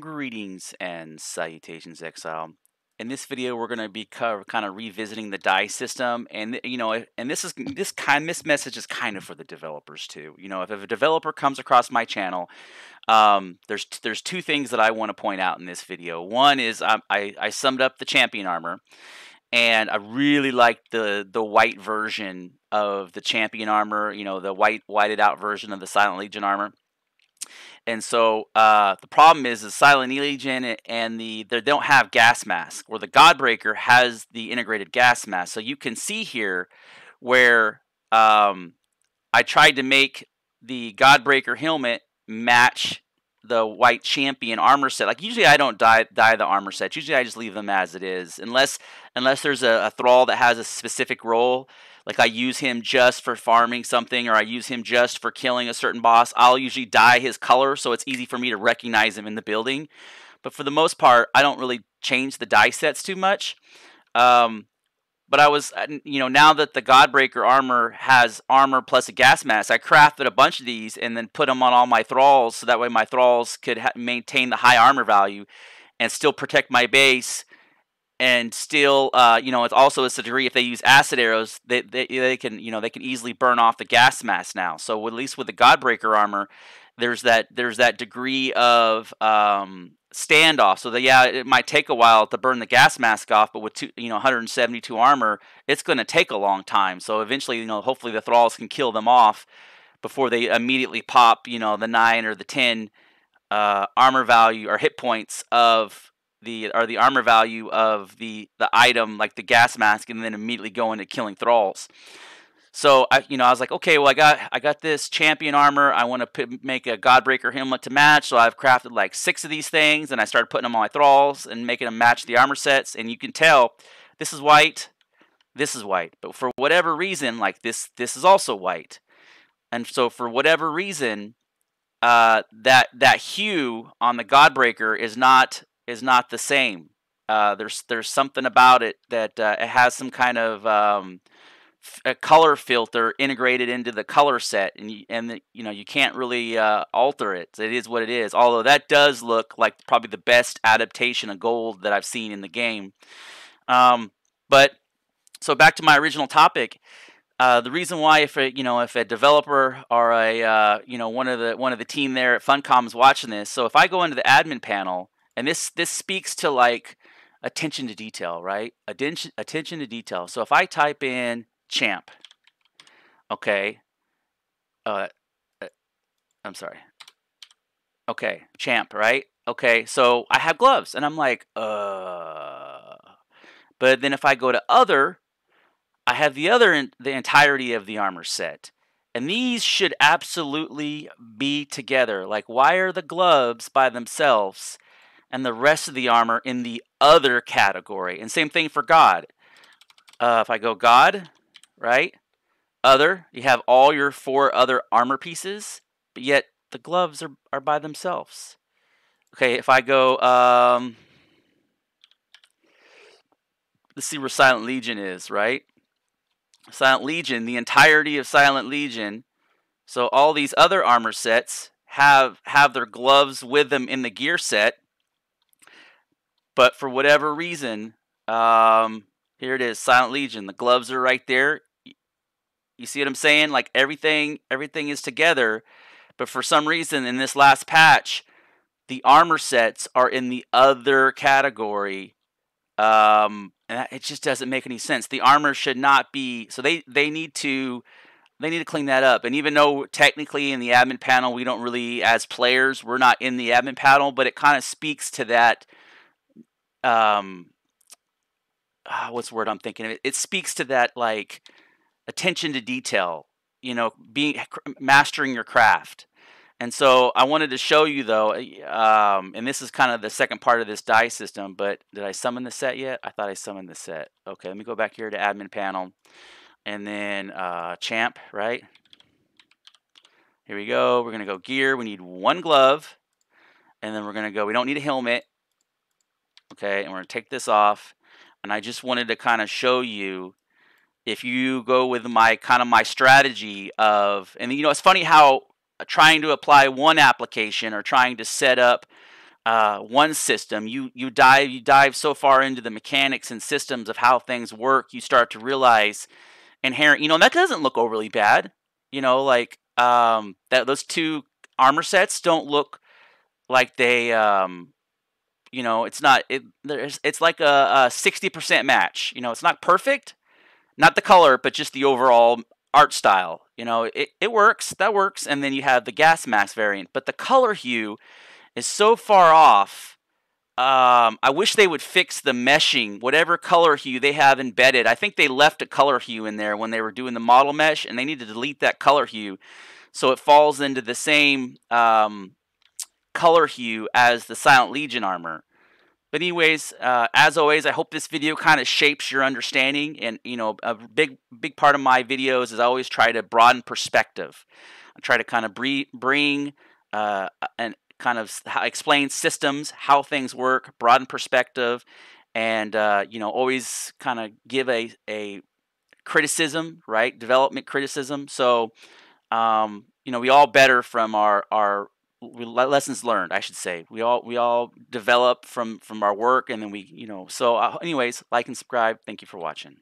Greetings and salutations, Exile. In this video, we're going to be kind of revisiting the dye system, and you know, and this is this kind this message is kind of for the developers too. You know, if, if a developer comes across my channel, um, there's there's two things that I want to point out in this video. One is I, I, I summed up the champion armor, and I really like the the white version of the champion armor. You know, the white whited out version of the Silent Legion armor and so uh, the problem is the Silent Legion and the they don't have gas mask, where the Godbreaker has the integrated gas mask. So you can see here where um, I tried to make the Godbreaker helmet match the white champion armor set. Like usually I don't dye dye the armor sets. Usually I just leave them as it is, unless unless there's a, a thrall that has a specific role like I use him just for farming something or I use him just for killing a certain boss, I'll usually dye his color so it's easy for me to recognize him in the building. But for the most part, I don't really change the dye sets too much. Um, but I was, uh, you know, now that the Godbreaker armor has armor plus a gas mask, I crafted a bunch of these and then put them on all my thralls so that way my thralls could maintain the high armor value and still protect my base and still, uh, you know, it's also a degree if they use acid arrows, they, they they can you know they can easily burn off the gas mask now. So at least with the Godbreaker armor, there's that there's that degree of um, standoff. So that yeah, it might take a while to burn the gas mask off, but with two, you know 172 armor, it's going to take a long time. So eventually, you know, hopefully the thralls can kill them off before they immediately pop, you know, the nine or the ten uh, armor value or hit points of the or the armor value of the the item like the gas mask and then immediately go into killing thralls so I, you know, I was like, okay, well, I got, I got this champion armor. I want to make a Godbreaker helmet to match. So I've crafted like six of these things, and I started putting them on my thralls and making them match the armor sets. And you can tell, this is white, this is white. But for whatever reason, like this, this is also white. And so for whatever reason, uh, that that hue on the Godbreaker is not is not the same. Uh, there's there's something about it that uh, it has some kind of um, a color filter integrated into the color set, and you, and the, you know you can't really uh, alter it. It is what it is. Although that does look like probably the best adaptation of gold that I've seen in the game. Um, but so back to my original topic. Uh, the reason why, if a, you know, if a developer or a uh, you know one of the one of the team there at Funcom is watching this, so if I go into the admin panel and this this speaks to like attention to detail, right? Attention attention to detail. So if I type in champ, okay, uh, uh, I'm sorry. Okay, champ, right? Okay, so I have gloves, and I'm like, uh. But then if I go to other, I have the other the entirety of the armor set. And these should absolutely be together. Like, why are the gloves by themselves and the rest of the armor in the other category. And same thing for God. Uh, if I go God, right? Other, you have all your four other armor pieces, but yet the gloves are, are by themselves. Okay, if I go, um, let's see where Silent Legion is, right? Silent Legion, the entirety of Silent Legion. So all these other armor sets have have their gloves with them in the gear set, but for whatever reason, um, here it is, Silent Legion. The gloves are right there. You see what I'm saying? Like everything, everything is together. But for some reason, in this last patch, the armor sets are in the other category. Um, and it just doesn't make any sense. The armor should not be. So they they need to they need to clean that up. And even though technically in the admin panel we don't really, as players, we're not in the admin panel, but it kind of speaks to that um uh, what's the word I'm thinking of? It, it speaks to that like attention to detail, you know, being mastering your craft. And so I wanted to show you though, um, and this is kind of the second part of this dye system, but did I summon the set yet? I thought I summoned the set. Okay, let me go back here to admin panel and then uh, champ, right? Here we go. We're going to go gear. We need one glove. And then we're going to go, we don't need a helmet okay and we're going to take this off and I just wanted to kind of show you if you go with my kind of my strategy of and you know it's funny how trying to apply one application or trying to set up uh, one system, you you dive you dive so far into the mechanics and systems of how things work, you start to realize inherent. You know that doesn't look overly bad. You know, like um, that those two armor sets don't look like they. Um, you know, it's not. It there's it's like a sixty percent match. You know, it's not perfect, not the color, but just the overall art style. You know, it, it works. That works. And then you have the gas mask variant, but the color hue is so far off. Um, I wish they would fix the meshing, whatever color hue they have embedded. I think they left a color hue in there when they were doing the model mesh, and they need to delete that color hue so it falls into the same um, color hue as the Silent Legion armor. But anyways, uh, as always, I hope this video kind of shapes your understanding. And you know, a big big part of my videos is I always try to broaden perspective. I try to kind of bring uh, and kind of explain systems, how things work, broaden perspective, and uh, you know always kind of give a a criticism, right? Development criticism. So um, you know we all better from our our lessons learned i should say. We all we all develop from from our work and then we you know so uh, anyways like and subscribe. Thank you for watching